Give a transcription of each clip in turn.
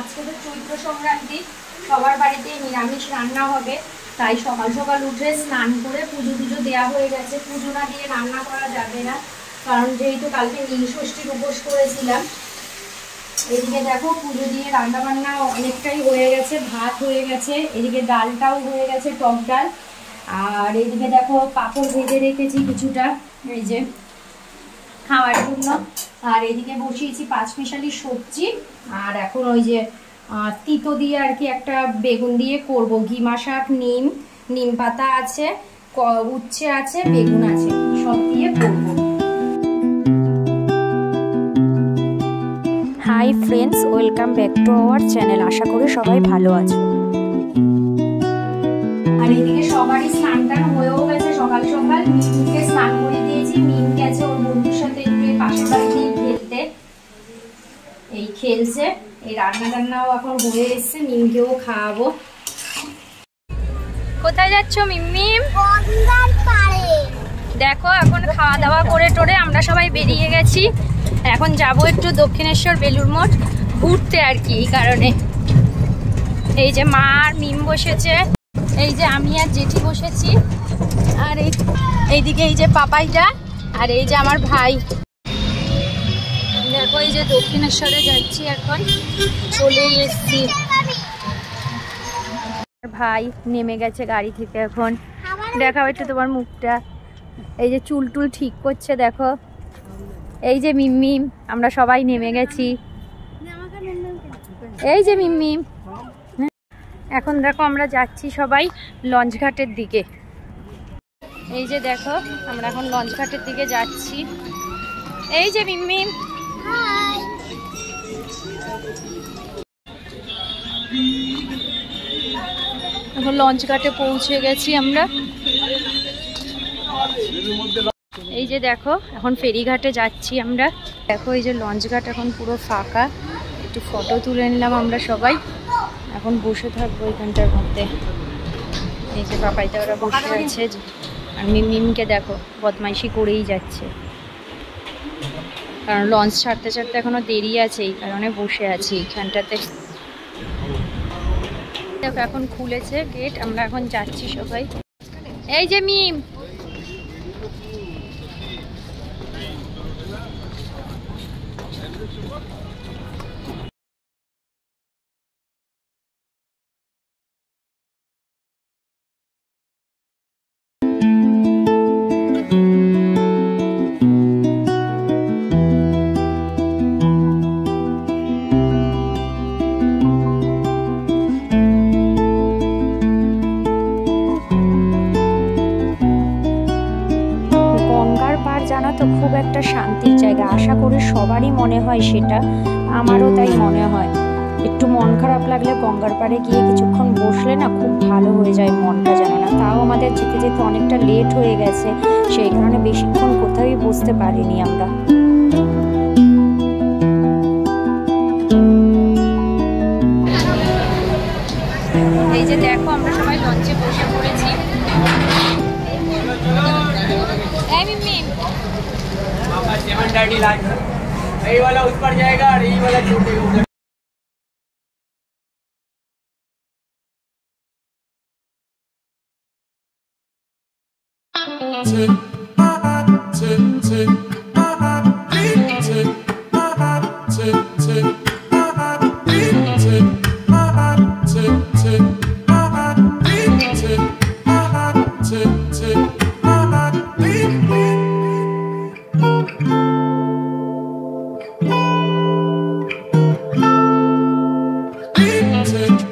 আজকে তো চৈত্র সংক্রান্তি, সবার বাড়িতে নিরামিষ রান্না হবে, তাই সকাল সকাল উঠে স্নান করে পুজো টুজো দেওয়া হয়ে গেছে। পুজো না দিয়ে রান্না করা যাবে না, কারণ যেহেতু কালকে নীল ষষ্ঠীর উপোস করেছিলাম। এদিকে দেখো পুজো দিয়ে রান্না বান্না অনেকটাই হয়ে গেছে, ভাত হয়ে গেছে, এদিকে ডালটাও হয়ে গেছে, টক ডাল। আর এদিকে দেখো পাঁপড় ভেজে রেখেছি কিছুটা, এই যে খাওয়ার জন্য। আর এদিকে বসিয়েছি পাঁচ পাঁচমিশালি সবজি। আর এখন ওই যে তিতো দিয়ে আর কি একটা বেগুন দিয়ে করব। ঘিমা শাক নিম নিম পাতা আছে উচ্ছে আছে বেগুন আছে সব দিয়ে করব। Hi friends welcome back to our channel. আশা করি সবাই ভালো আছো। আর এদিকে সবারই স্নান টান হয়েও গেছে সকাল সকাল। মিমকে স্নান করে খেলছে এই রান্না টান্নাও এখন হয়ে এসছে মিমকেও খাওয়াবো। কোথায় যাচ্ছ মিমিম? দেখো এখন খাওয়া দাওয়া করে টোরে আমরা সবাই বেরিয়ে গেছি। এখন যাব একটু দক্ষিণেশ্বর বেলুর মঠ ঘুরতে আর কি এই কারণে। এই যে মা আর মিম বসেছে এই যে আমি আর জেঠি বসেছি আর এই এইদিকে এই যে পাপাইটা আর এই যে আমার ভাই। এই যে দক্ষিণেশ্বরে যাচ্ছি এখন চলেই এসছি। ভাই নেমে গেছে গাড়ি থেকে এখন। দেখাও একটু তোমার মুখটা। এই যে চুল টুল ঠিক করছে, দেখো। এই যে মিমমিম, আমরা সবাই নেমে গেছি। এই যে মিমমিম। এখন দেখো আমরা যাচ্ছি সবাই লঞ্চ ঘাটের দিকে। এই যে দেখো, আমরা এখন লঞ্চ ঘাটের দিকে যাচ্ছি। এই যে মিমমিম এখন লঞ্চ ঘাটে পৌঁছে গেছি আমরা। এই যে দেখো, এখন ফেরিঘাটে যাচ্ছি আমরা। দেখো, এই যে লঞ্চ ঘাট এখন পুরো ফাঁকা। একটু ফটো তুলে নিলাম আমরা সবাই। এখন বসে থাকব এখানটার মধ্যে। এই যে পাপাইটা ওরা বসে আছে। আর মিম মিমকে দেখো, বদমাইশি করেই যাচ্ছে। কারণ লঞ্চ ছাড়তে ছাড়তে এখনও দেরি আছে, এই কারণে বসে আছি এখানটাতে দেখো, এখন খুলেছে গেট আমরা এখন যাচ্ছি সবাই। এই যে মিম! পাড় তো খুব একটা শান্তির জায়গা। আশা করি সবারই মনে হয় সেটা। আমারও তাই মনে হয়। একটু মন খারাপ লাগলে গঙ্গার পাড়ে গিয়ে কিছুক্ষণ বসলে না খুব ভালো হয়ে যায় মনটা যেন না। তাও আমাদের যেতে যেতে অনেকটা লেট হয়ে গেছে। সেই কারণে বেশিক্ষণ কোথাওই বসতে পারিনি আমরা। এই যে দেখো, আমরা সবাই লঞ্চে বসে পড়েছি। यही वाला उस पर जाएगा और यही वाला छोटे ऊपर Tick, tick, tick. to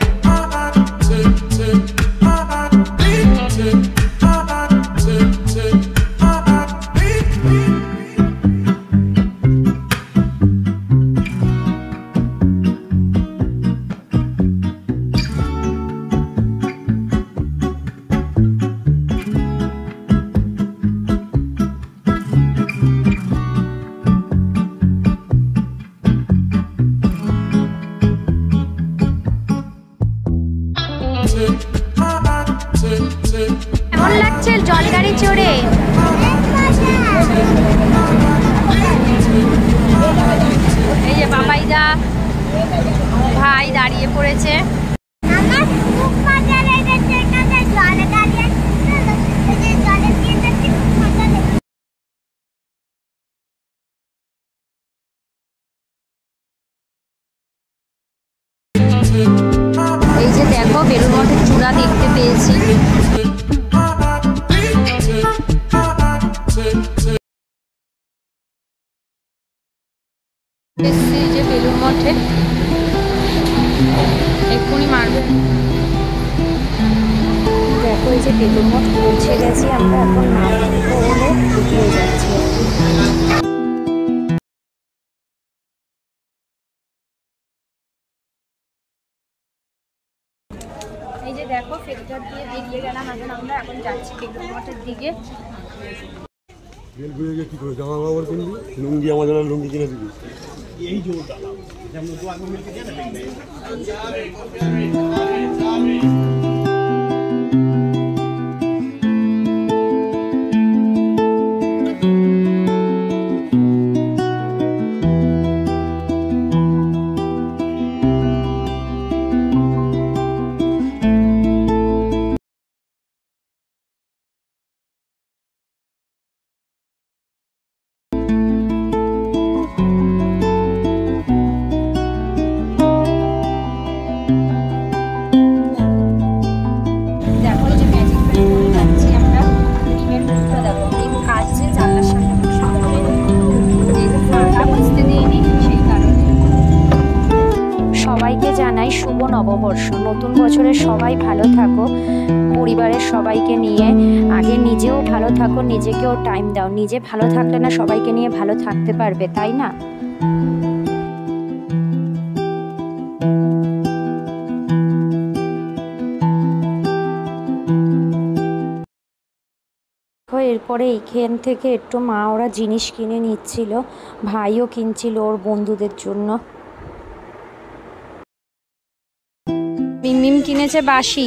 hostel জলগাড়ি চড়ে। এই যে বাবাইদা ভাই দাঁড়িয়ে পড়েছে। এই যে দেখো বেলুর মঠের চূড়া দেখতে পেয়েছি। এসছি এই যে বেলুর মঠে এক্ষুনি মারবে। দেখো এই যে বেলুর মঠ পৌঁছে গেছি আমরা এখন নামবো বলে এগিয়ে যাচ্ছি। এই যে দেখো ফেরিঘাট দিয়ে বেরিয়ে গেলাম এখন আমরা এখন যাচ্ছি বেলুর মঠের দিকে। বেল বুঝে গিয়ে কি করে? জামা কাপড় কিনবি? লুঙ্গি আমাদের লুঙ্গি কিনে দিবি। यही ज़ोर डाला। हम लोग दो आदमी मिलकर क्या ना জানাই শুভ নববর্ষ। নতুন বছরে সবাই ভালো থাকো। পরিবারের সবাইকে নিয়ে আগে নিজেও ভালো থাকো, নিজেকেও টাইম দাও। নিজে ভালো থাকলে না সবাইকে নিয়ে ভালো থাকতে পারবে, তাই না? এরপরে এইখান থেকে একটু মা ওরা জিনিস কিনে নিচ্ছিল, ভাইও কিনছিল ওর বন্ধুদের জন্য। কিনেছে বাসি